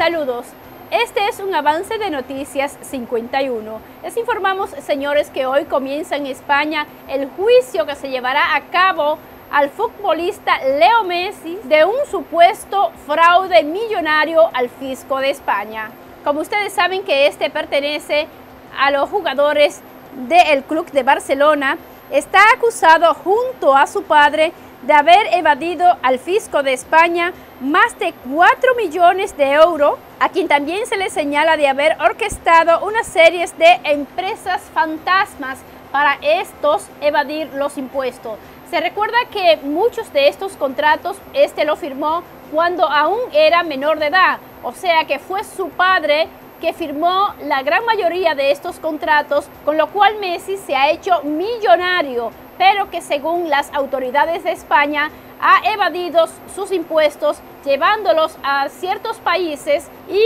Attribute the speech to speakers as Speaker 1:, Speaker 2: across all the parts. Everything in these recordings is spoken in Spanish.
Speaker 1: Saludos. Este es un avance de Noticias 51. Les informamos, señores, que hoy comienza en España el juicio que se llevará a cabo al futbolista Leo Messi de un supuesto fraude millonario al fisco de España. Como ustedes saben que este pertenece a los jugadores del Club de Barcelona, está acusado junto a su padre de haber evadido al fisco de España más de 4 millones de euros, a quien también se le señala de haber orquestado una serie de empresas fantasmas para estos evadir los impuestos. Se recuerda que muchos de estos contratos este lo firmó cuando aún era menor de edad, o sea que fue su padre que firmó la gran mayoría de estos contratos, con lo cual Messi se ha hecho millonario, pero que según las autoridades de España ha evadido sus impuestos llevándolos a ciertos países y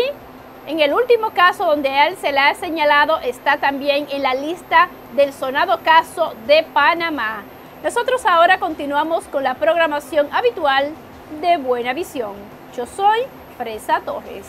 Speaker 1: en el último caso donde él se le ha señalado está también en la lista del sonado caso de Panamá. Nosotros ahora continuamos con la programación habitual de Buena Visión. Yo soy Fresa Torres.